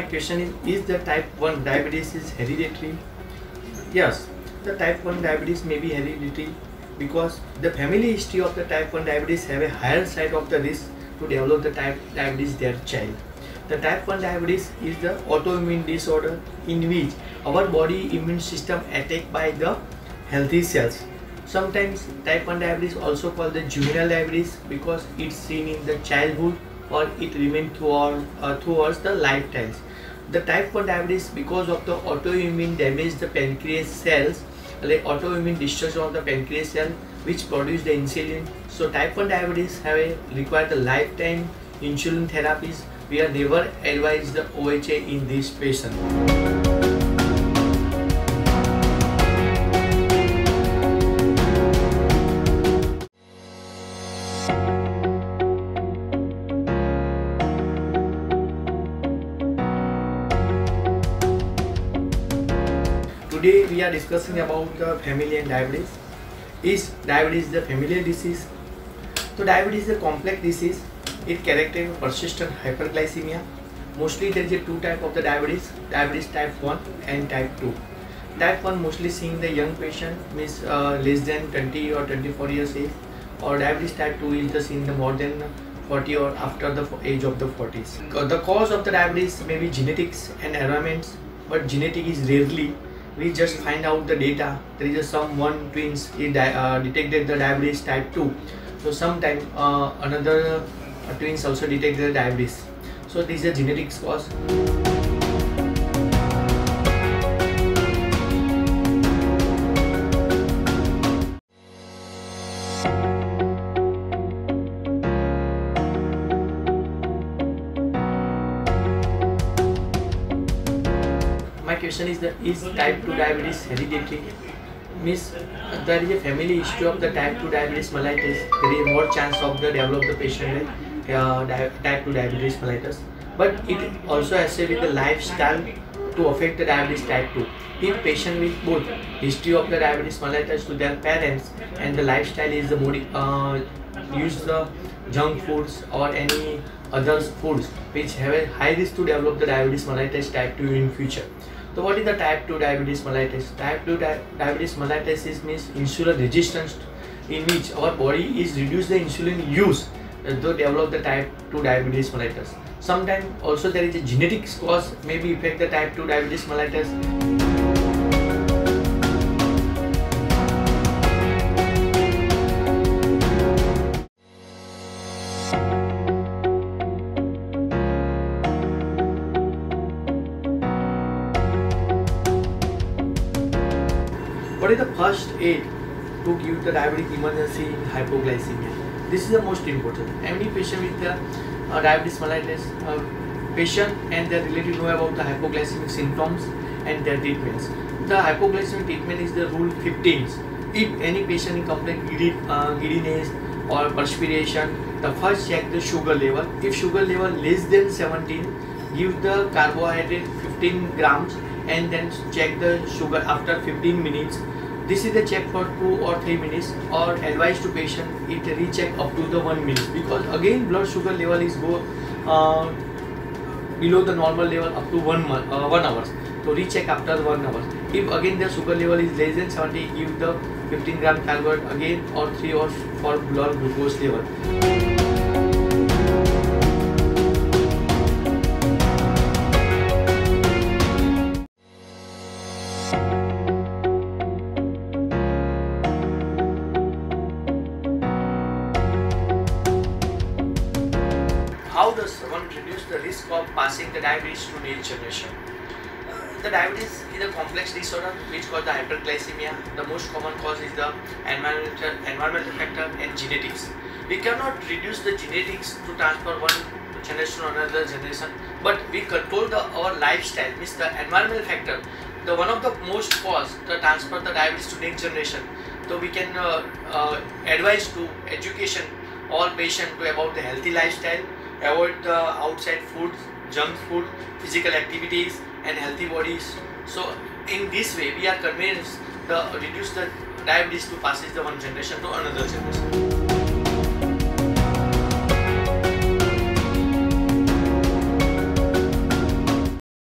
question is is the type 1 diabetes is hereditary? Yes the type 1 diabetes may be hereditary because the family history of the type 1 diabetes have a higher side of the risk to develop the type diabetes their child. The type 1 diabetes is the autoimmune disorder in which our body immune system attacked by the healthy cells. Sometimes type 1 diabetes also called the juvenile diabetes because it's seen in the childhood or it remains throughout, uh, towards the lifetimes. The type 1 diabetes because of the autoimmune damage the pancreas cells like autoimmune destruction of the pancreas cell which produce the insulin. So type 1 diabetes have a require the lifetime insulin therapies. We are never advised the OHA in this patient. Today we are discussing about the family and diabetes. Is diabetes the familial disease? So diabetes is a complex disease. It characterized persistent hyperglycemia. Mostly there is a two type of the diabetes, diabetes type 1 and type 2. Type 1 mostly seen the young patient means uh, less than 20 or 24 years age or diabetes type 2 is the seen the more than 40 or after the age of the 40s. The cause of the diabetes may be genetics and environments but genetic is rarely we just find out the data. There is some one twins uh, detected the diabetes type 2 so sometime uh, another uh, twins also detected the diabetes. So this is a genetics cause question is that is type 2 diabetes hereditary. Means there is a family history of the type 2 diabetes mellitus. There is more chance of the develop the patient with uh, type 2 diabetes mellitus. But it also has with the lifestyle to affect the diabetes type 2 if patient with both history of the diabetes mellitus to their parents and the lifestyle is the more uh, use the junk foods or any other foods which have a high risk to develop the diabetes mellitus type 2 in future so what is the type 2 diabetes mellitus? Type 2 di diabetes mellitus is means insulin resistance in which our body is reduce the insulin use uh, to develop the type 2 diabetes mellitus. Sometimes also there is a genetic cause maybe affect the type 2 diabetes mellitus. What is the first aid to give the diabetic emergency hypoglycemia? This is the most important. Any patient with the uh, diabetes mellitus, uh, patient and their relative know about the hypoglycemic symptoms and their treatments. The hypoglycemic treatment is the rule 15. If any patient is complain giddy, uh, giddiness or perspiration, the first check the sugar level. If sugar level less than 17, give the carbohydrate 15 grams and then check the sugar after 15 minutes. This is the check for 2 or 3 minutes or advice to patient it recheck up to the 1 minute because again blood sugar level is go uh, below the normal level up to 1 month, uh, 1 hours so recheck after 1 hour. If again the sugar level is less than 70 give the 15 gram carbohydrate again or 3 or for blood glucose level one reduce the risk of passing the diabetes to next generation? The diabetes is a complex disorder which causes the hyperglycemia. The most common cause is the environmental, environmental factor and genetics. We cannot reduce the genetics to transfer one generation to another generation, but we control the our lifestyle, means the environmental factor. The one of the most cause to transfer the diabetes to next generation. So we can uh, uh, advise to education all patients to about the healthy lifestyle avoid the outside food, junk food, physical activities and healthy bodies. So in this way we are convinced the reduce the diabetes to passes the one generation to another generation.